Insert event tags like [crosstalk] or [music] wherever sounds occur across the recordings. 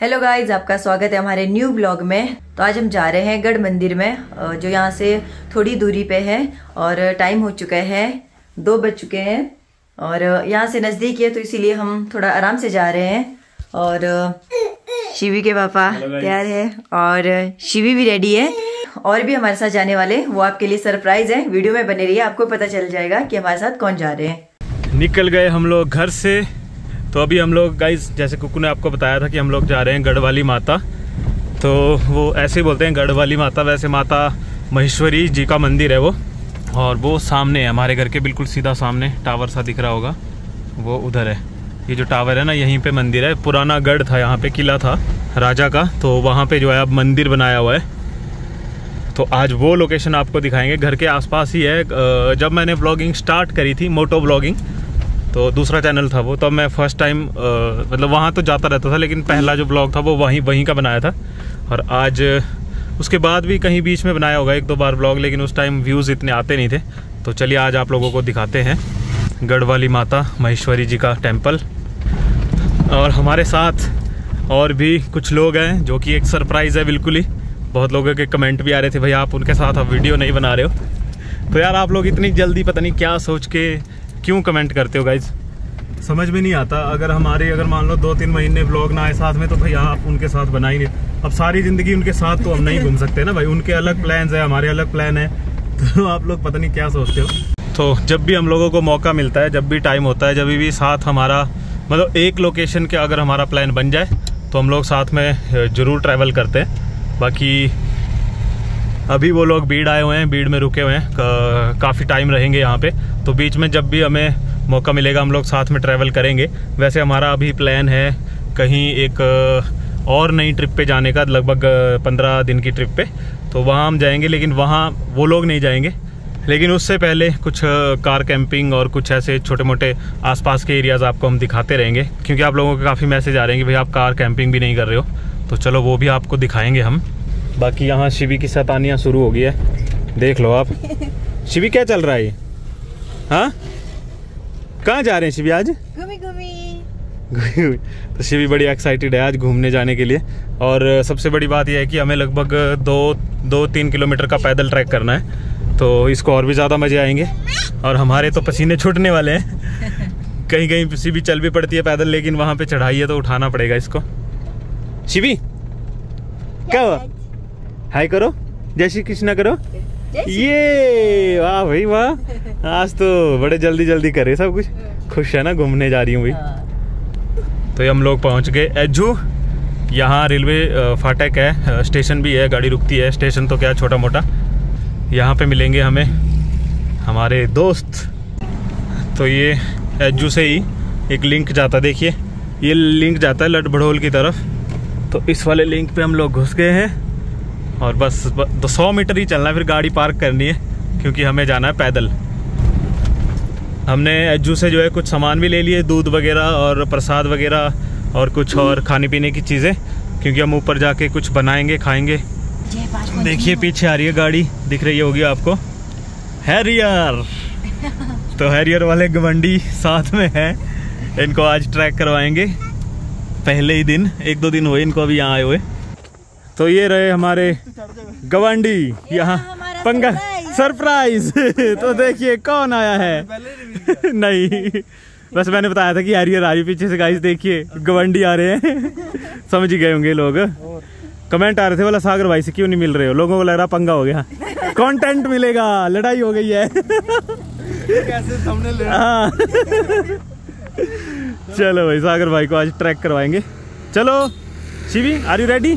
Hello guys आपका स्वागत है हमारे न्यू ब्लॉग में। तो आज हम जा रहे हैं गढ़ मंदिर में जो यहाँ से थोड़ी दूरी पे है और टाइम हो चुका है दो बज चुके हैं और यहाँ से नज़दीक है तो इसीलिए हम थोड़ा आराम से जा रहे हैं और शिवी के पापा तैयार है और शिवी भी रेडी है। और भी हमारे साथ जाने वाले वो आपके लिए सरप्राइज़ है वीडियो में बने रहिए आपको पता चल जाएगा कि हमारे साथ कौन जा रहे हैं। निकल गए हम लोग घर से। तो अभी हम लोग गाइज़ जैसे कुकू ने आपको बताया था कि हम लोग जा रहे हैं गढ़वाली माता तो वो ऐसे ही बोलते हैं, गढ़वाली माता, वैसे माता महेश्वरी जी का मंदिर है वो, और वो सामने है, हमारे घर के बिल्कुल सीधा सामने, टावर सा दिख रहा होगा, वो उधर है। ये जो टावर है ना, यहीं पे मंदिर है, पुराना गढ़ था, यहाँ पे किला था, राजा का तो वहाँ पे जो है अब मंदिर बनाया हुआ है। तो आज वो लोकेशन आपको दिखाएँगे, घर के आसपास ही है जब मैंने ब्लॉगिंग स्टार्ट करी थी, मोटो ब्लॉगिंग तो दूसरा चैनल था वो तब मैं फ़र्स्ट टाइम मतलब वहाँ तो जाता रहता था, लेकिन पहला जो ब्लॉग था वो वहीं वहीं का बनाया था। और आज, उसके बाद भी कहीं बीच में बनाया होगा एक दो बार ब्लॉग, लेकिन उस टाइम व्यूज़ इतने आते नहीं थे। तो चलिए आज आप लोगों को दिखाते हैं गढ़वाली माता महेश्वरी जी का टेंपल और हमारे साथ और भी कुछ लोग हैं, जो कि एक सरप्राइज़ है बिल्कुल ही। बहुत लोगों के कमेंट भी आ रहे थे, भाई आप उनके साथ अब वीडियो नहीं बना रहे हो। तो यार आप लोग इतनी जल्दी पता नहीं क्या सोच के क्यों कमेंट करते हो गाइज़ समझ में नहीं आता। अगर हमारे अगर मान लो दो तीन महीने ब्लॉग ना आए साथ में तो भाई आप उनके साथ बना ही नहीं। अब सारी ज़िंदगी उनके साथ तो हम नहीं घूम सकते ना भाई। उनके अलग प्लान्स है हमारे अलग प्लान है। [laughs] तो आप लोग पता नहीं क्या सोचते हो। तो जब भी हम लोगों को मौका मिलता है जब भी टाइम होता है जब भी साथ हमारा मतलब एक लोकेशन के अगर हमारा प्लान बन जाए तो हम लोग साथ में ज़रूर ट्रैवल करते हैं। बाकी अभी वो लोग भीड़ आए हुए हैं भीड़ में रुके हुए हैं। का, काफ़ी टाइम रहेंगे यहाँ पे। तो बीच में जब भी हमें मौका मिलेगा हम लोग साथ में ट्रैवल करेंगे। वैसे हमारा अभी प्लान है कहीं एक और नई ट्रिप पे जाने का लगभग पंद्रह दिन की ट्रिप पे। तो वहाँ हम जाएँगे लेकिन वहाँ वो लोग नहीं जाएँगे। लेकिन उससे पहले कुछ कार कैंपिंग और कुछ ऐसे छोटे मोटे आसपास के एरियाज़ आपको हम दिखाते रहेंगे। क्योंकि आप लोगों के काफ़ी मैसेज आ रहे हैं कि भाई आप कार कैंपिंग भी नहीं कर रहे हो। तो चलो वो भी आपको दिखाएँगे हम। बाकी यहाँ शिवी की सतानियाँ शुरू हो गई है। देख लो आप। [laughs] शिवी क्या चल रहा है? ये हाँ? कहाँ जा रहे हैं शिवी आज? घूमी घूमी तो शिवी बड़ी एक्साइटेड है आज घूमने जाने के लिए। और सबसे बड़ी बात यह है कि हमें लगभग दो दो तीन किलोमीटर का पैदल ट्रैक करना है। तो इसको और भी ज़्यादा मज़े आएँगे। और हमारे तो पसीने छूटने वाले हैं। [laughs] कहीं कहीं शिवी चल भी पड़ती है पैदल लेकिन वहाँ पे चढ़ाई है तो उठाना पड़ेगा इसको। शिवी क्या हुआ? हाय करो। जय श्री कृष्णा करो। ये वाह भाई वाह। [laughs] आज तो बड़े जल्दी जल्दी करे सब कुछ। खुश है ना घूमने जा रही हूँ भाई। तो ये हम लोग पहुँच गए एजू। यहाँ रेलवे फाटक है स्टेशन भी है गाड़ी रुकती है। स्टेशन तो क्या छोटा मोटा यहाँ पे मिलेंगे हमें हमारे दोस्त। तो ये एजू से ही एक लिंक जाता देखिए। ये लिंक जाता है लट की तरफ़। तो इस वाले लिंक पे हम लोग घुस गए हैं। और बस दो सौ मीटर ही चलना है फिर गाड़ी पार्क करनी है क्योंकि हमें जाना है पैदल। हमने एज्जू से जो है कुछ सामान भी ले लिए दूध वगैरह और प्रसाद वगैरह और कुछ और खाने पीने की चीज़ें क्योंकि हम ऊपर जाके कुछ बनाएँगे खाएँगे। देखिए पीछे आ रही है गाड़ी दिख रही होगी आपको। हैरियर! [laughs] तो हैरियर वाले गवंडी साथ में है इनको आज ट्रैक करवाएँगे। पहले ही दिन एक दो दिन हुए इनको अभी यहाँ आए हुए। तो ये रहे हमारे गवंडी यहाँ पंगा सरप्राइज़। [laughs] तो देखिए कौन आया है? [laughs] नहीं। बस मैंने बताया था कि हैरियर आ रही पीछे से गाइस देखिए गवंडी आ रहे हैं। [laughs] समझ ही गए होंगे लोग। कमेंट आ रहे थे बोला सागर भाई से क्यों नहीं मिल रहे हो? लोगों को लग रहा पंगा हो गया। कंटेंट मिलेगा लड़ाई हो गई है। कैसे सामने ले हाँ? चलो भाई सागर भाई को आज ट्रैक करवाएँगे। चलो Shivi are you ready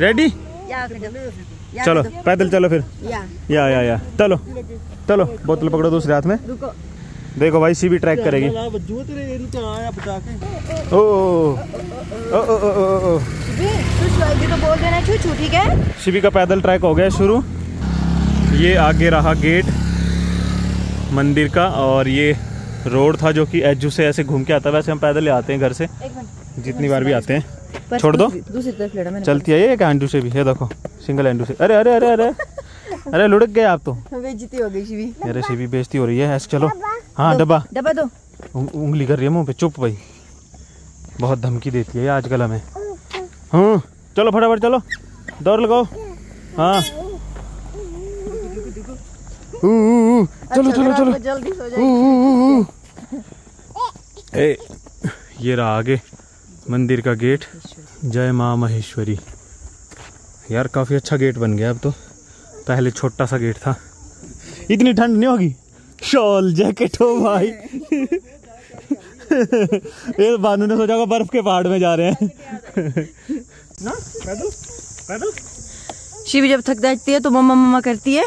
ready चलो पैदल चलो फिर। या। या या या। चलो चलो बोतल पकड़ो दूसरे हाथ में। देखो भाई शिवी ट्रैक करेगी। ओ ओ ओ ओ ओ ओ ओ तू स्वाइगी तो बोल देना छू ठीक है? शिवी का पैदल ट्रैक हो गया शुरू। ये आगे रहा गेट मंदिर का और ये रोड था जो कि एजू से ऐसे घूम के आता है। वैसे हम पैदल ही आते हैं घर से। एक मिनट। जितनी बार भी आते हैं। छोड़ दो। दूसरी- तरफ़ मैंने चलती है ये एक हैंडू से भी ये देखो सिंगल हैंडू से। अरे अरे अरे अरे अरे लुढ़क गए आप तो। [laughs] बेइज्जती हो गई शिवी। मेरे शिवी बेइज्जती हो रही है ऐसे चलो। हाँ डब्बा। डब्बा दो। उंगली कर रही है मुँह पे चुप भाई। बहुत धमकी देती है आजकल हमें। हाँ चलो फटाफट चलो। दौड़ लगाओ। हाँ। ऊ, चलो चलो चलो। जल्दी। ए ये रहा आगे। मंदिर का गेट। जय माँ महेश्वरी। यार काफ़ी अच्छा गेट बन गया अब तो। पहले छोटा सा गेट था। इतनी ठंड नहीं होगी? शॉल जैकेट हो भाई। ये बानू ने सोचा होगा बर्फ़ के पहाड़ में जा रहे हैं। ना पैदल? पैदल? शिवी जब थक जाती है तो मम्मा मम्मा करती है।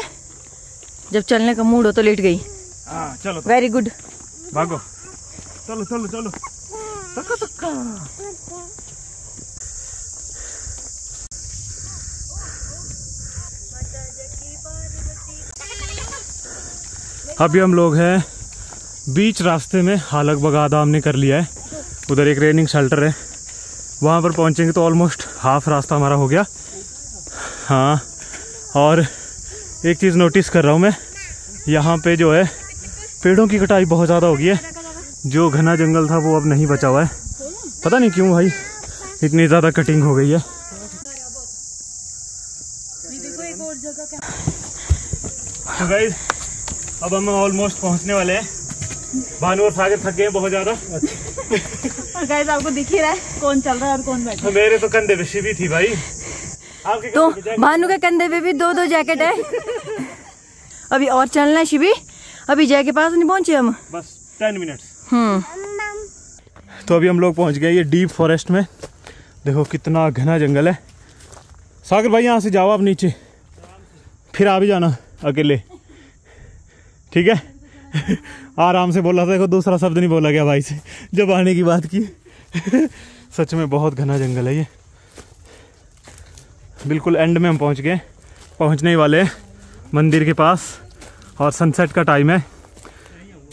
जब चलने का मूड हो तो लेट गई। हाँ चलो। वेरी गुड भागो। चलो चलो चलो। तक्का तक्का। अभी हम लोग हैं बीच रास्ते में हालक बगादा हमने कर लिया है। उधर एक रेनिंग शेल्टर है। वहाँ पर पहुँचेंगे तो ऑलमोस्ट हाफ़ रास्ता हमारा हो गया। हाँ और एक चीज़ नोटिस कर रहा हूँ मैं। यहाँ पे जो है पेड़ों की कटाई बहुत ज़्यादा हो गई है। जो घना जंगल था वो अब नहीं बचा हुआ है। पता नहीं क्यों भाई इतनी ज़्यादा कटिंग हो गई है। तो गाइस अब हम ऑलमोस्ट पहुँचने वाले हैं। भानु और सागर थक गए हैं बहुत ज़्यादा। और गाइस आपको दिख ही रहा है कौन चल रहा है और कौन बैठा मेरे तो कंधे पे शिवी थी भाई। आपके तो भानु के कंधे पे भी दो दो जैकेट है। अभी और चलना है शिवी। अभी जय के पास नहीं पहुँचे हम। बस टेन मिनट हम्म। तो अभी हम लोग पहुँच गए ये डीप फॉरेस्ट में। देखो कितना घना जंगल है। सागर भाई यहाँ से जाओ आप नीचे। फिर आ भी जाना अकेले। ठीक है? आराम से बोला था देखो दूसरा शब्द नहीं बोला गया भाई से। जब आने की बात की। सच में बहुत घना जंगल है ये। बिल्कुल एंड में हम पहुँच गए। पहुँचने ही वाले मंदिर के पास। और सनसेट का टाइम है।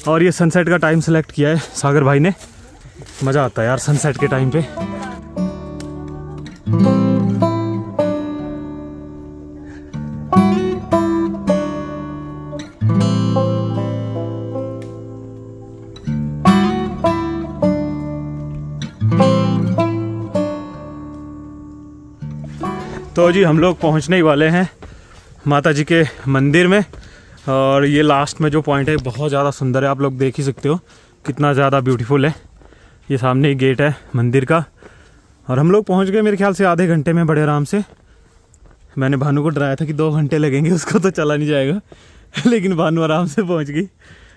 और ये सनसेट का टाइम सेलेक्ट किया है सागर भाई ने। मज़ा आता है यार सनसेट के टाइम पे। तो जी, हम लोग पहुँचने ही वाले हैं माता जी के मंदिर में। और ये लास्ट में जो पॉइंट है, बहुत ज़्यादा सुंदर है, आप लोग देख ही सकते हो। कितना ज़्यादा ब्यूटीफुल है। ये सामने ही गेट है मंदिर का। और हम लोग पहुँच गए मेरे ख्याल से आधे घंटे में बड़े आराम से। मैंने भानु को डराया था कि दो घंटे लगेंगे, उसको तो चला नहीं जाएगा। [laughs] लेकिन भानु आराम से पहुँच गई।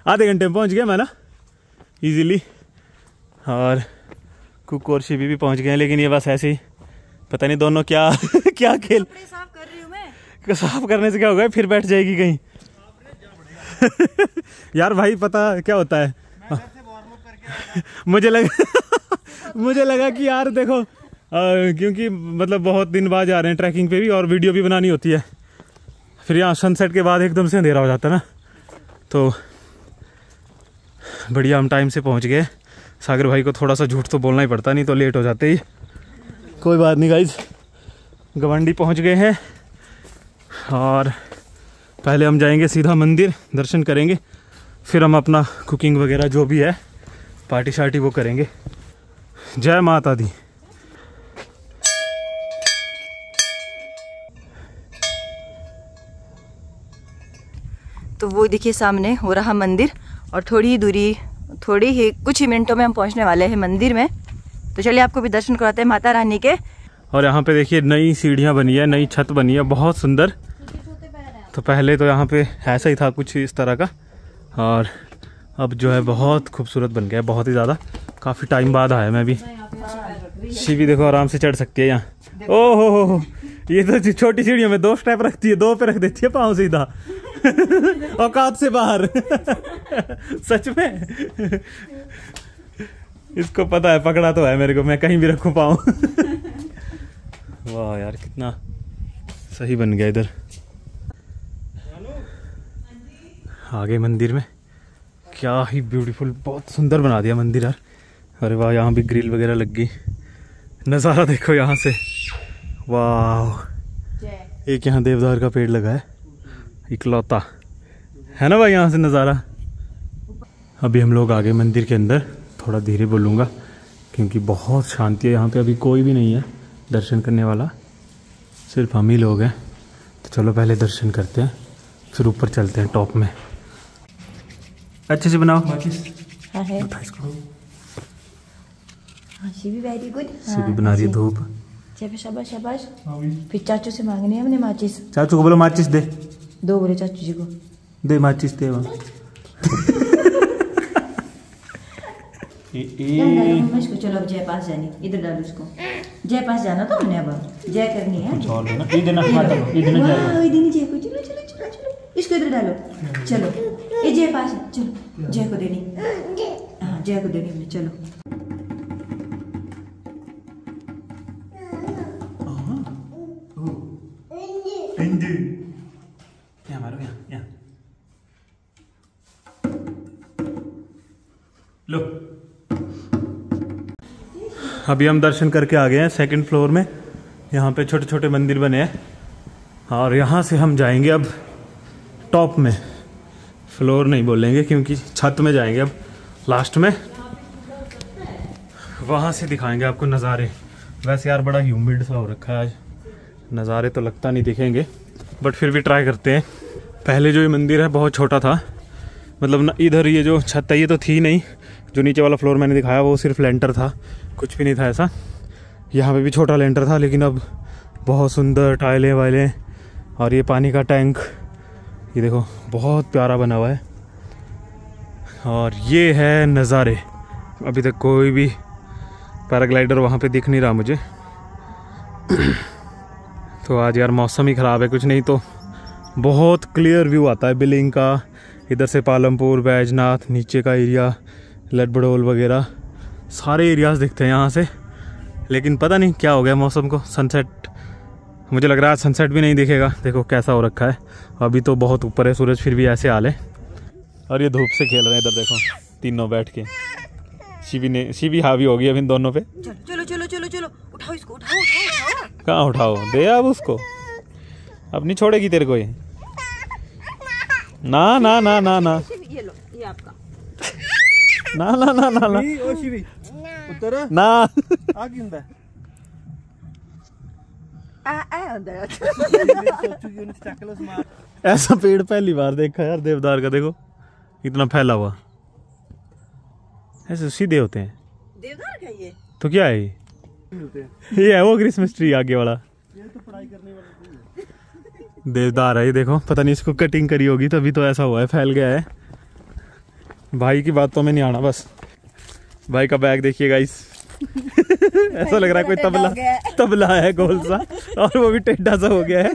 आधे घंटे में पहुँच गया मैं ना? ईजीली और कुक और शिवी भी पहुँच गए लेकिन ये बस ऐसे ही पता नहीं दोनों क्या [laughs] क्या खेल। साफ़ कर रही हूँ मैं। साफ़ करने से क्या होगा? फिर बैठ जाएगी कहीं। [laughs] यार भाई पता क्या होता है? [laughs] मुझे लगा मुझे लगा कि यार देखो अ, क्योंकि मतलब बहुत दिन बाद जा रहे हैं ट्रैकिंग पे भी और वीडियो भी बनानी होती है। फिर यहाँ सनसेट के बाद एकदम से अंधेरा हो जाता है ना। तो बढ़िया हम टाइम से पहुँच गए। सागर भाई को थोड़ा सा झूठ तो बोलना ही पड़ता नहीं तो लेट हो जाते ही। कोई बात नहीं गाइज़ गवंडी पहुँच गए हैं और पहले हम जाएँगे सीधा मंदिर, दर्शन करेंगे, फिर हम अपना कुकिंग वगैरह जो भी है पार्टी शार्टी वो करेंगे. जय माता दी. तो वो देखिए सामने हो रहा मंदिर और थोड़ी दूरी, थोड़ी ही, कुछ ही मिनटों में हम पहुँचने वाले हैं मंदिर में. तो चलिए आपको भी दर्शन कराते हैं माता रानी के। और यहाँ पे देखिए नई सीढ़ियाँ बनी है, नई छत बनी है, बहुत सुंदर। तो पहले तो यहाँ पे ऐसा ही था कुछ इस तरह का। और अब जो है बहुत खूबसूरत बन गया है, बहुत ही ज़्यादा। काफ़ी टाइम बाद आया मैं भी। शिवी देखो आराम से चढ़ सकती है यहाँ। ओ हो हो हो। ये तो छोटी सीढ़ियों में दो स्टेप रखती है, दो पे रख देती है, पाँव सीधा। [laughs] औकात से बाहर। [laughs] सच में? इसको पता है पकड़ा तो है मेरे को मैं कहीं भी रखू पाऊँ। [laughs] वाह यार कितना सही बन गया इधर। आगे मंदिर में। क्या ही ब्यूटीफुल बहुत सुंदर बना दिया मंदिर यार। अरे वाह यहाँ भी ग्रिल वगैरह लग गई। नज़ारा देखो यहाँ से। वाह। एक यहाँ देवदार का पेड़ लगा है। इकलौता। है ना भाई यहाँ से नज़ारा? अभी हम लोग आगे मंदिर के अंदर। थोड़ा धीरे बोलूँगा क्योंकि बहुत शांति है यहाँ पे अभी कोई भी नहीं है दर्शन करने वाला सिर्फ़ हम ही लोग हैं। तो चलो पहले दर्शन करते हैं फिर ऊपर चलते हैं टॉप में। अच्छे से बनाओ। हाँ इसको। हाँ भी वेरी गुड सीधी बना रही है धूप। शाबाश शाबाश। शाबाश फिर चाचू से मांगने हैं हमने माचिस। चाचू को बोलो माचिस दे। दो बोले चाचू जी को। दे माचिस दे वहाँ। [laughs] इसको चलो अब जय पास जानी इधर डालो उसको जय पास जाना तो हमने अब जय करनी है। कुछ और देना ये देना माता ये देना जाएगा वाह, इधर जय को चलो चलो चलो चलो। इसको इधर डालो चलो। ये जय पास है, चलो जय को देनी। हाँ जय को देनी हमने चलो। यहाँ अभी हम दर्शन करके आ गए हैं सेकंड फ्लोर में। यहाँ पे छोटे छोटे मंदिर बने हैं। और यहाँ से हम जाएँगे अब टॉप में। फ्लोर नहीं बोलेंगे क्योंकि छत में जाएँगे अब। लास्ट में। वहाँ से दिखाएँगे आपको नज़ारे। वैसे यार बड़ा ह्यूमिड सा हो रखा है आज। नज़ारे तो लगता नहीं दिखेंगे बट फिर भी ट्राई करते हैं। पहले जो ये मंदिर है, बहुत छोटा था। मतलब न, इधर ये जो छत है, ये तो थी नहीं। जो नीचे वाला फ्लोर मैंने दिखाया, वो सिर्फ़ लेंटर था। कुछ भी नहीं था ऐसा। यहाँ पे भी छोटा लेंटर था, लेकिन अब बहुत सुंदर टाइलें वाइलें और ये पानी का टैंक। ये देखो, बहुत प्यारा बना हुआ है। और ये है नज़ारे। अभी तक कोई भी पैराग्लाइडर वहाँ पे दिख नहीं रहा मुझे। तो आज यार मौसम ही ख़राब है, कुछ नहीं तो बहुत क्लियर व्यू आता है। बिलिंग का, इधर से पालमपुर, बैजनाथ, नीचे का एरिया। लटबड़ोल वगैरह सारे एरियाज़ दिखते हैं यहाँ से। लेकिन पता नहीं क्या हो गया मौसम को। सनसेट मुझे लग रहा है सनसेट भी नहीं दिखेगा। देखो कैसा हो रखा है। अभी तो बहुत ऊपर है सूरज फिर भी ऐसे हाल है। और ये धूप से खेल रहे हैं इधर देखो तीनों बैठ के। शिवी ने शिवी हावी होगी अब इन दोनों पे। चलो चलो चलो चलो उठाओ इसको उठाओ उठाओ। कहाँ उठाओ? दे अब उसको। अब नहीं छोड़ेगी तेरे को ये। ना ना ना ना ना। ना ना ना ना ना। ओ शिवी उतर ना। आ किंदा? आ आ अंदर सोचू कि उन्हें टैकल मार ऐसा पेड़ पहली बार देखा यार देवदार का देखो। इतना फैला हुआ। ऐसे सीधे होते हैं। देवदार का ये? तो क्या है ये? ये है। वो क्रिसमस ट्री आगे वाला। ये तो पढ़ाई करने वाला देवदार है ये देखो पता नहीं इसको कटिंग करी होगी तभी तो ऐसा हुआ है फैल गया है। भाई की बातों में नहीं आना बस। भाई का बैग देखिए गाइस [laughs] ऐसा लग रहा है कोई तबला तबला है गोल सा और वो भी टेढ़ा सा हो गया है।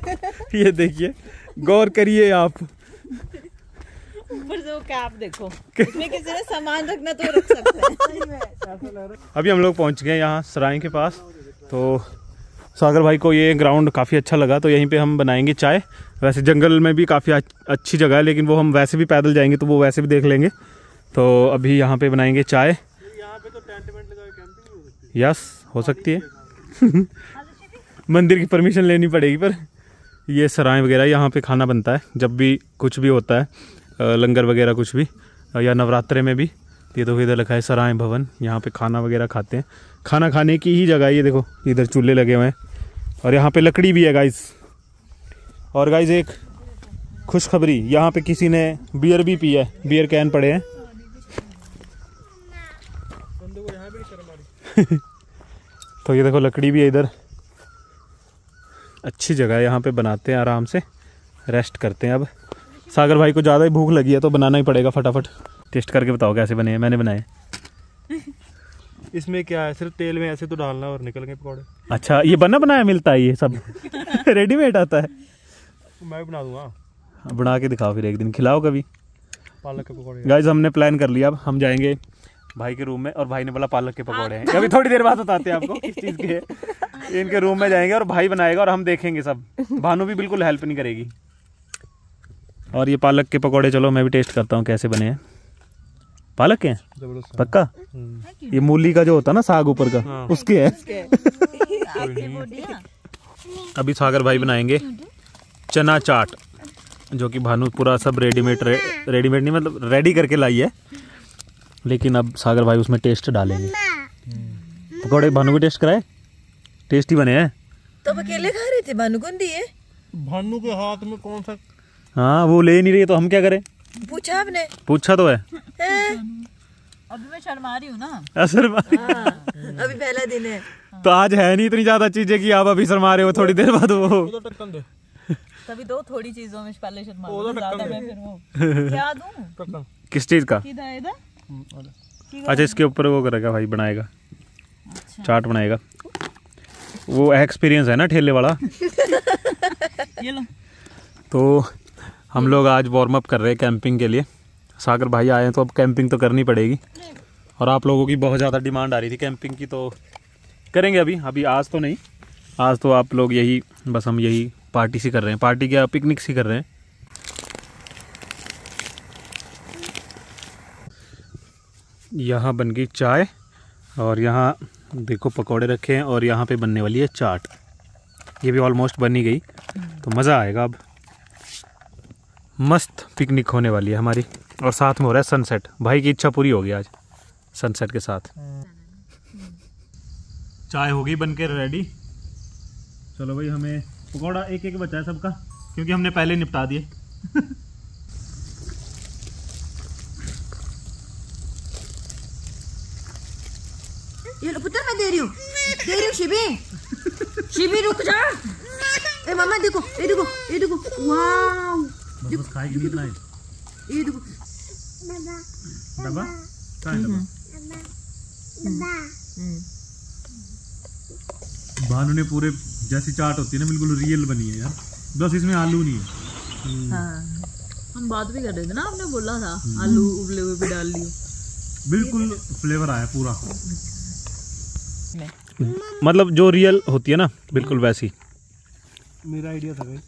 ये देखिए गौर करिए आप। ऊपर से वो कैप देखो। इसमें किसी ने सामान रखना तो रख सकते हैं। [laughs] अभी हम लोग पहुँच गए यहाँ सराय के पास। तो सागर भाई को ये ग्राउंड काफ़ी अच्छा लगा तो यहीं पे हम बनाएँगे चाय। वैसे जंगल में भी काफ़ी अच्छी जगह है लेकिन वो हम वैसे भी पैदल जाएँगे तो वो वैसे भी देख लेंगे। तो अभी यहाँ पे बनाएँगे चाय। यस हो सकती है। मंदिर की परमिशन लेनी पड़ेगी, पर ये सराय वगैरह यहाँ पे खाना बनता है, जब भी कुछ भी होता है लंगर वगैरह कुछ भी या नवरात्रे में भी। ये तो इधर लिखा है सराय भवन, यहाँ पे खाना वगैरह खाते हैं। खाना खाने की ही जगह ये, देखो, इधर चूल्हे लगे हुए हैं। और यहाँ पे लकड़ी भी है गाइस और गाइस एक खुशखबरी, यहाँ पे किसी ने बियर भी पी है बियर कैन पड़े हैं। [laughs] तो ये देखो लकड़ी भी है इधर। अच्छी जगह है यहाँ पे बनाते हैं आराम से। रेस्ट करते हैं अब। सागर भाई को ज़्यादा ही भूख लगी है तो बनाना ही पड़ेगा फटाफट। टेस्ट करके बताओ कैसे बने हैं। मैंने बनाए। [laughs] इसमें क्या है? सिर्फ़ तेल में ऐसे तो डालना और निकल गए पकौड़े। अच्छा ये बना बनाया मिलता है ये सब? [laughs] रेडीमेड आता है? मैं बना दूँगा। बना के दिखाओ फिर एक दिन। खिलाओ कभी। पालक के पकौड़े। गाइज़ हमने प्लान कर लिया अब हम जाएँगे। भाई के रूम में और भाई ने बोला पालक के पकौड़े हैं। अभी थोड़ी देर बाद बताते हैं आपको किस चीज़ के इनके रूम में जाएँगे और भाई बनाएगा और हम देखेंगे सब। भानु भी बिल्कुल हेल्प नहीं करेगी। और ये पालक के पकौड़े चलो मैं भी टेस्ट करता हूँ कैसे बने हैं। पालक के हैं? पक्का? हम्म। ये मूली का जो होता है ना साग ऊपर का उसके है। [laughs] अभी सागर भाई बनाएँगे चना चाट जो कि भानु पूरा सब रेडीमेड रे, रेडीमेड नहीं मतलब रेडी करके लाई है। लेकिन अब सागर भाई उसमें टेस्ट डालेंगे। पकौड़े भानु को टेस्ट कराए? टेस्टी बने हैं? तो अकेले खा रहे थे भानु को दिए भानु के हाथ में कौन सा हाँ वो ले नहीं रही तो हम क्या करें? पूछा आपने? पूछा तो है। हैं? अभी मैं शर्मा रही हूँ ना। असर हाँ, अभी पहला दिन है। तो आज है नहीं इतनी ज़्यादा चीज़ें कि आप अभी शर्मा रहे हो थोड़ी देर बाद वो। टक्कन दे। तभी तो थोड़ी चीज़ों में पहले शर्मा ज़्यादा मैं फिर वो। क्या दूँ? किस चीज़ का? किधर इधर? अच्छा इसके ऊपर वो करेगा भाई बनाएगा। अच्छा। चाट बनाएगा। वो एक्सपीरियंस है ना ठेले वाला? [laughs] ये लो। तो हम लोग आज वार्म अप कर रहे हैं कैंपिंग के लिए। सागर भाई आए हैं तो अब कैंपिंग तो करनी पड़ेगी। और आप लोगों की बहुत ज़्यादा डिमांड आ रही थी कैंपिंग की तो करेंगे अभी। अभी आज तो नहीं। आज तो आप लोग यही बस हम यही पार्टी सी कर रहे हैं। पार्टी क्या? पिकनिक सी कर रहे हैं। यहाँ बन गई चाय और यहाँ देखो पकौड़े रखे हैं और यहाँ पे बनने वाली है चाट। ये भी ऑलमोस्ट बन गई। तो मज़ा आएगा अब। मस्त पिकनिक होने वाली है हमारी। और साथ में हो रहा है सनसेट भाई की इच्छा पूरी होगी आज सनसेट के साथ। चाय होगी बन के रेडी चलो भाई हमें पकौड़ा एक एक बचा है सबका, क्योंकि हमने पहले निपटा दिए [laughs] ये लो पुत्र मैं दे रही हूँ दे रही हूँ शिबी। शिबी रुक जा। ए मामा देखो ये देखो ये देखो। वाओ। बस बस खाएगी नहीं इतना ये देखो। डब्बा? है डब्बा? भानु ने पूरे जैसी चाट होती है ना बिल्कुल रियल बनी है यार। बस इसमें आलू नहीं है। हाँ। हम बात भी कर रहे थे ना आपने बोला था। आलू उबले हुए भी डाल लियो बिल्कुल फ्लेवर आया पूरा। मतलब जो रियल होती है ना बिल्कुल वैसी। मेरा आइडिया था भाई।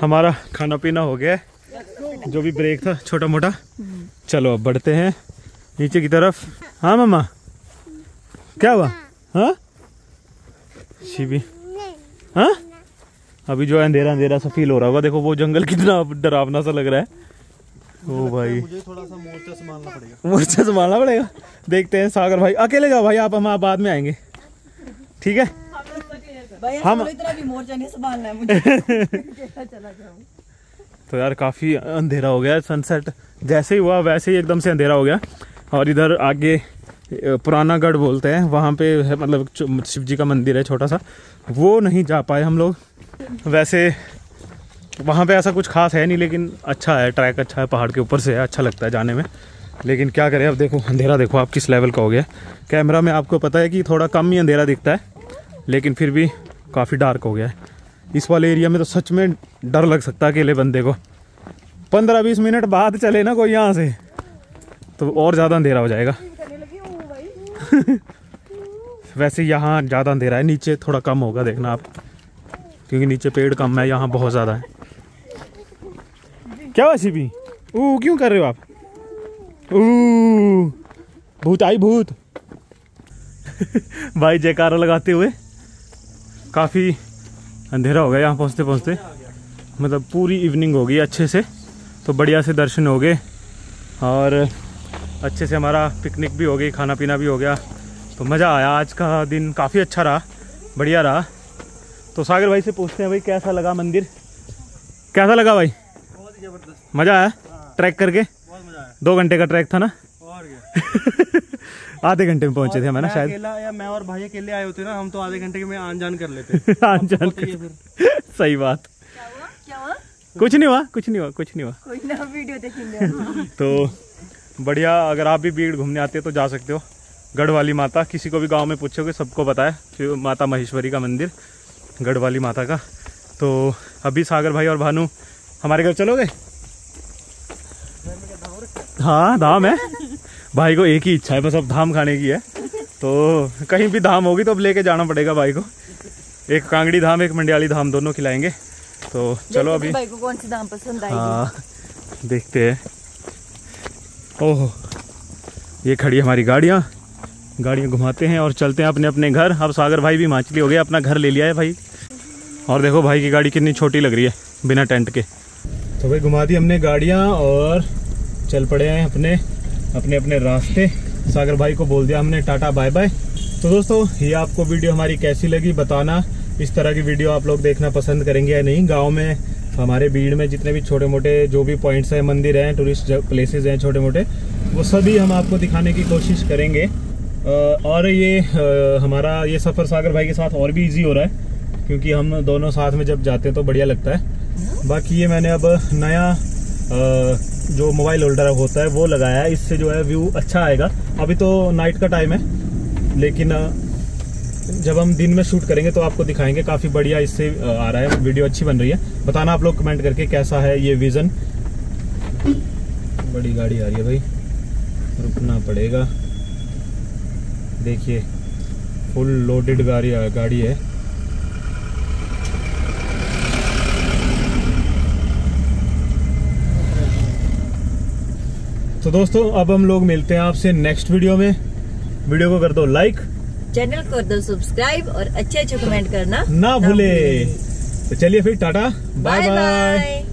हमारा खाना पीना हो गया है। जो भी ब्रेक था छोटा मोटा चलो अब बढ़ते हैं नीचे की तरफ़। हाँ मामा? क्या हुआ? हाँ? शिवी? हाँ? अभी जो है अंधेरा अंधेरा सा फील हो रहा होगा देखो वो जंगल कितना डरावना सा लग रहा है। ओ भाई। मुझे थोड़ा सा मोर्चा संभालना पड़ेगा। मोर्चा संभालना पड़ेगा? देखते हैं सागर भाई। अकेले जाओ भाई आप हम आप बाद में आएँगे। ठीक है? हम- हम इतना भी मोर्चा नहीं संभालना है मुझे। [laughs] तो यार काफ़ी अंधेरा हो गया सनसेट जैसे ही हुआ वैसे ही एकदम से अंधेरा हो गया। और इधर आगे पुराना गढ़ बोलते हैं वहाँ पे है मतलब शिव जी का मंदिर है छोटा सा। वो नहीं जा पाए हम लोग। वैसे वहाँ पे ऐसा कुछ खास है नहीं, लेकिन अच्छा है, ट्रैक अच्छा है, पहाड़ के ऊपर से है अच्छा लगता है जाने में। लेकिन क्या करें, अब देखो, अंधेरा देखो, आप किस लेवल का हो गया। कैमरा में आपको पता है कि थोड़ा कम ही अंधेरा दिखता है, लेकिन फिर भी काफ़ी डार्क हो गया है। इस वाले एरिया में तो सच में डर लग सकता है अकेले बंदे को। पंद्रह बीस मिनट बाद चले ना कोई यहाँ से तो और ज़्यादा अंधेरा हो जाएगा। [laughs] वैसे यहाँ ज़्यादा अंधेरा है, नीचे थोड़ा कम होगा, देखना आप, क्योंकि नीचे पेड़ कम है, यहाँ बहुत ज़्यादा है। क्या हुआ शिवी ऊ क्यों कर रहे हो आप? भूत आई भूत। [laughs] भाई जयकारा लगाते हुए काफ़ी अंधेरा हो गया यहाँ पहुँचते पहुँचते। मतलब पूरी इवनिंग हो गई अच्छे से तो बढ़िया से दर्शन हो गए। और अच्छे से हमारा पिकनिक भी हो गई खाना पीना भी हो गया। तो मज़ा आया आज का दिन काफ़ी अच्छा रहा बढ़िया रहा। तो सागर भाई से पूछते हैं भाई कैसा लगा मंदिर? कैसा लगा भाई? मज़ा आया? ट्रैक करके? बहुत मज़ा आया दो घंटे का ट्रैक था ना? और क्या? [laughs] आधे घंटे में पहुँचे थे हमें ना शायद? अकेला या मैं और भाई अकेले आए होते ना हम तो आधे घंटे में आन जान कर लेते। [laughs] हाँ, जान कर- [laughs] सही बात। क्या हुआ? कुछ नहीं हुआ कुछ नहीं हुआ कुछ नहीं हुआ। कोई ना वीडियो देखेंगे तो बढ़िया अगर आप भी भीड़ घूमने आते हो तो जा सकते हो। गढ़ वाली माता किसी को भी गाँव में पूछोगे सबको पता है फिर माता महेश्वरी का मंदिर गढ़ वाली माता का। तो अभी सागर भाई और भानु हमारे घर चलोगे? हाँ धाम है। भाई को एक ही इच्छा है बस अब धाम खाने की है। तो कहीं भी धाम होगी तो अब लेके जाना पड़ेगा भाई को। एक कांगड़ी धाम एक मंडियाली धाम दोनों खिलाएँगे। तो चलो अभी। भाई को कौन सी धाम पसंद आएगी। हाँ देखते हैं। ओह ये खड़ी हमारी गाड़ियाँ। गाड़ियाँ घुमाते हैं और चलते हैं अपने अपने घर। अब सागर भाई भी हिमाचली हो गया अपना घर ले लिया है भाई। और देखो भाई की गाड़ी कितनी छोटी लग रही है बिना टेंट के। तो भाई घुमा दी हमने गाड़ियाँ और चल पड़े हैं अपने अपने अपने रास्ते। सागर भाई को बोल दिया हमने, टाटा, बाय बाय। तो दोस्तों, ये आपको वीडियो हमारी कैसी लगी बताना। इस तरह की वीडियो आप लोग देखना पसंद करेंगे या नहीं। गाँव में, हमारे भीड़ में जितने भी छोटे मोटे जो भी पॉइंट्स हैं, मंदिर हैं टूरिस्ट प्लेसेस हैं छोटे मोटे वो सभी हम आपको दिखाने की कोशिश करेंगे। और ये हमारा ये सफ़र सागर भाई के साथ और भी इजी हो रहा है, क्योंकि हम दोनों साथ में जब जाते हैं तो बढ़िया लगता है। बाकी ये मैंने अब नया जो मोबाइल होल्डर होता है, वो लगाया है। इससे जो है व्यू अच्छा आएगा। अभी तो नाइट का टाइम है, लेकिन जब हम दिन में शूट करेंगे तो आपको दिखाएँगे। काफ़ी बढ़िया इससे आ रहा है। वीडियो अच्छी बन रही है। बताना आप लोग कमेंट करके कैसा है ये विजन बड़ी गाड़ी आ रही है भाई। रुकना पड़ेगा। देखिए फुल लोडेड गाड़ी गाड़ी है। तो दोस्तों अब हम लोग मिलते हैं आपसे नेक्स्ट वीडियो में। वीडियो को कर दो लाइक चैनल को कर दो सब्सक्राइब और अच्छे अच्छे कमेंट करना ना भूले। तो चलिए फिर tata. Bye bye bye bye